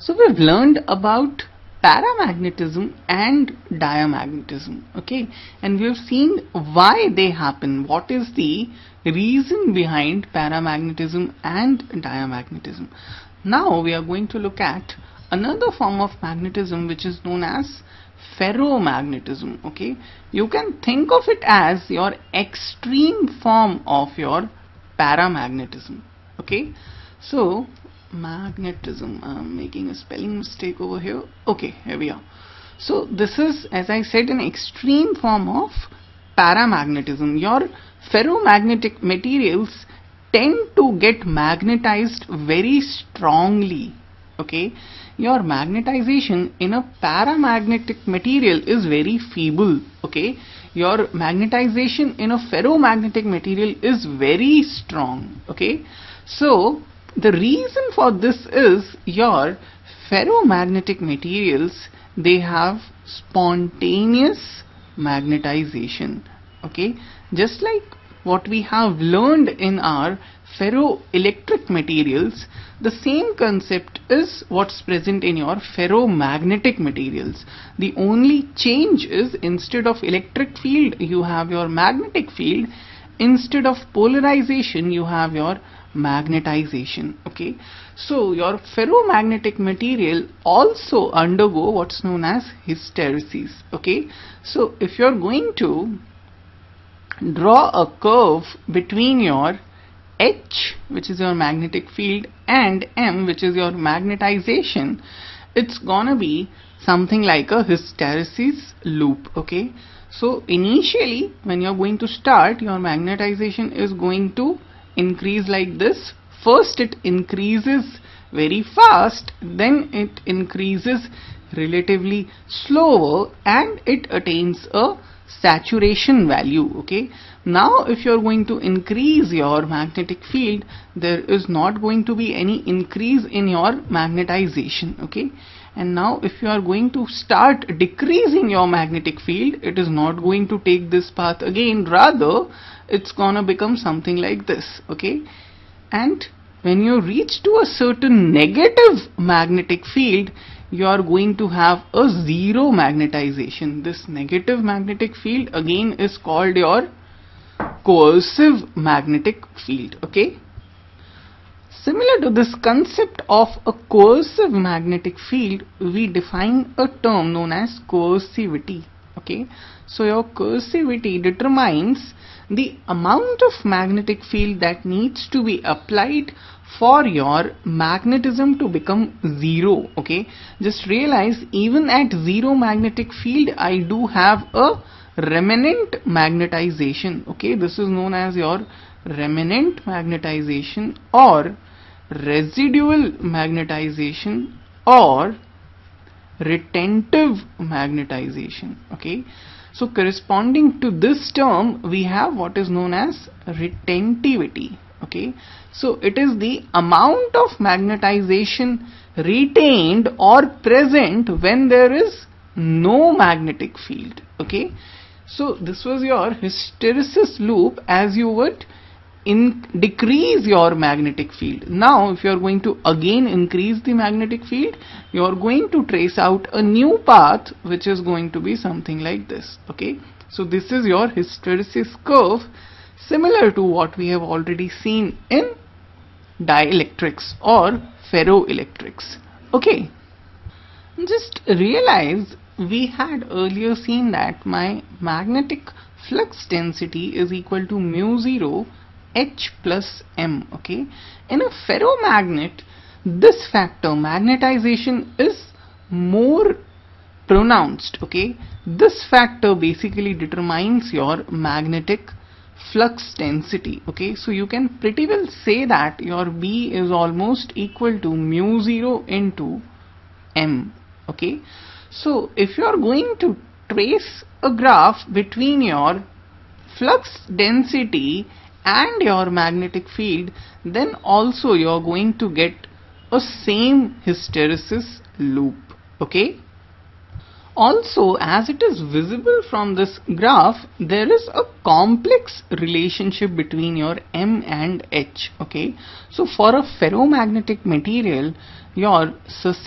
So we've learned about paramagnetism and diamagnetism okay? And we have seen why they happen. What is the reason behind paramagnetism and diamagnetism? Now we are going to look at another form of magnetism which is known as ferromagnetism okay? You can think of it as your extreme form of your paramagnetism okay? So magnetism. I'm making a spelling mistake over here. Okay here we are. So this is as I said an extreme form of paramagnetism. Your ferromagnetic materials tend to get magnetized very strongly okay? Your magnetization in a paramagnetic material is very feeble okay? Your magnetization in a ferromagnetic material is very strong okay? So the reason for this is your ferromagnetic materials they have spontaneous magnetization okay? Just like what we have learned in our ferroelectric materials the same concept is what's present in your ferromagnetic materials. The only change is instead of electric field you have your magnetic field instead of polarization you have your magnetization okay? So your ferromagnetic material also undergo what's known as hysteresis okay? So if you're going to draw a curve between your H which is your magnetic field and M which is your magnetization it's gonna be something like a hysteresis loop okay so initially when you're going to start your magnetization is going to increase like this. First it increases very fast then it increases relatively slower and it attains a saturation value okay? Now if you're going to increase your magnetic field there is not going to be any increase in your magnetization okay and now if you are going to start decreasing your magnetic field it is not going to take this path again. Rather it's gonna become something like this okay? And when you reach to a certain negative magnetic field you are going to have a zero magnetization. This negative magnetic field again is called your coercive magnetic field okay Similar to this concept of a coercive magnetic field, we define a term known as coercivity. Okay, so your coercivity determines the amount of magnetic field that needs to be applied for your magnetism to become zero okay just realize even at zero magnetic field I do have a remnant magnetization okay this is known as your remnant magnetization or residual magnetization or retentive magnetization okay? So corresponding to this term we have what is known as retentivity okay? So it is the amount of magnetization retained or present when there is no magnetic field okay? So this was your hysteresis loop as you would in decrease your magnetic field. Now if you are going to again increase the magnetic field you are going to trace out a new path which is going to be something like this okay? So this is your hysteresis curve similar to what we have already seen in dielectrics or ferroelectrics okay? Just realize we had earlier seen that my magnetic flux density is equal to mu 0 H plus M okay? In a ferromagnet this factor magnetization is more pronounced okay? This factor basically determines your magnetic flux density okay? So you can pretty well say that your B is almost equal to mu 0 into M okay? So if you are going to trace a graph between your flux density and your magnetic field then also you are going to get a same hysteresis loop okay? Also as it is visible from this graph there is a complex relationship between your M and H okay? So for a ferromagnetic material your